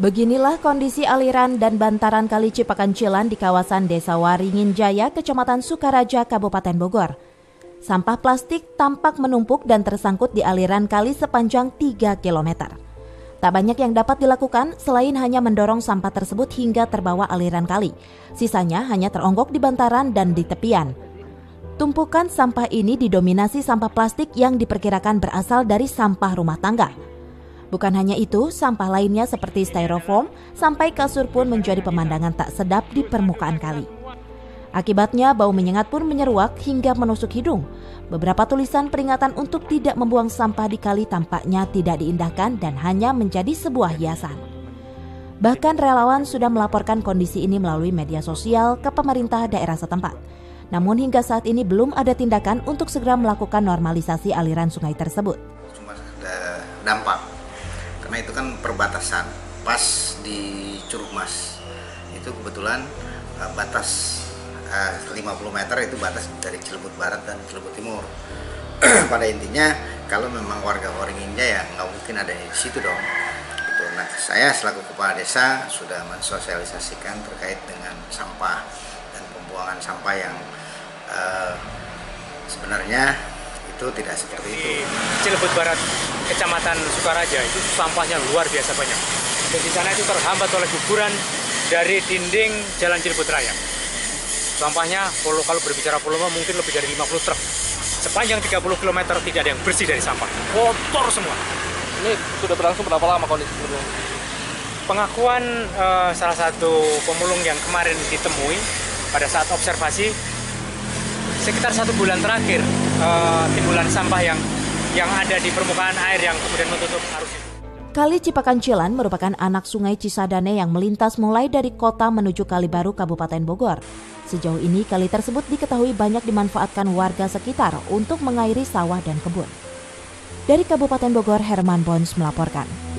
Beginilah kondisi aliran dan bantaran Kali Cipakancilan di kawasan Desa Waringin Jaya, Kecamatan Sukaraja, Kabupaten Bogor. Sampah plastik tampak menumpuk dan tersangkut di aliran kali sepanjang 3 km. Tak banyak yang dapat dilakukan selain hanya mendorong sampah tersebut hingga terbawa aliran kali. Sisanya hanya teronggok di bantaran dan di tepian. Tumpukan sampah ini didominasi sampah plastik yang diperkirakan berasal dari sampah rumah tangga. Bukan hanya itu, sampah lainnya seperti styrofoam sampai kasur pun menjadi pemandangan tak sedap di permukaan kali. Akibatnya bau menyengat pun menyeruak hingga menusuk hidung. Beberapa tulisan peringatan untuk tidak membuang sampah di kali tampaknya tidak diindahkan dan hanya menjadi sebuah hiasan. Bahkan relawan sudah melaporkan kondisi ini melalui media sosial ke pemerintah daerah setempat. Namun hingga saat ini belum ada tindakan untuk segera melakukan normalisasi aliran sungai tersebut. Cuma ada dampak karena itu kan perbatasan. Pas di Curug Mas itu kebetulan uh, batas uh, 50 meter itu batas dari Cilebut Barat dan Cilebut Timur. Pada intinya kalau memang warga Waringin ya nggak mungkin ada di situ dong. Gitu. nah saya selaku kepala desa sudah mensosialisasikan terkait dengan sampah dan pembuangan sampah yang uh, sebenarnya itu tidak seperti itu. Cilebut Barat, Kecamatan Sukaraja itu sampahnya luar biasa banyak. Dan di sana itu terhambat oleh guguran dari dinding Jalan Cilebut Raya. Sampahnya kalau kalau berbicara volume mungkin lebih dari 50 truk. Sepanjang 30 km tidak ada yang bersih dari sampah. Kotor semua. Ini sudah berlangsung berapa lama kondisi sebelumnya? Pengakuan uh, salah satu pemulung yang kemarin ditemui pada saat observasi sekitar satu bulan terakhir uh, timbulan sampah yang yang ada di permukaan air yang kemudian menutup arus itu. Kali Cipakancilan merupakan anak sungai Cisadane yang melintas mulai dari kota menuju Kalibaru, Kabupaten Bogor. Sejauh ini kali tersebut diketahui banyak dimanfaatkan warga sekitar untuk mengairi sawah dan kebun. Dari Kabupaten Bogor, Herman Bons melaporkan.